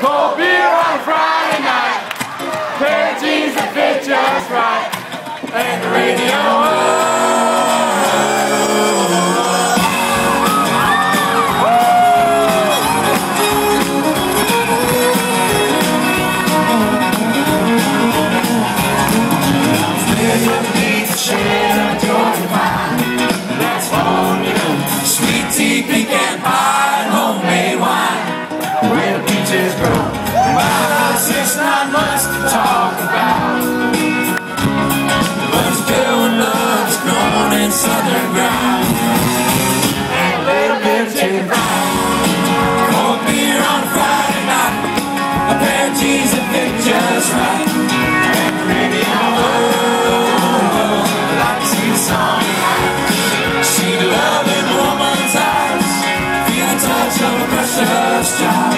Cold beer on a Friday night. Pair of jeans that fit just right. And the radio. Sweet fry. Cold beer on Friday night. A pair of jeans that fit just right. The radio. I like song. See the in woman's eyes. Feel the touch of a precious child.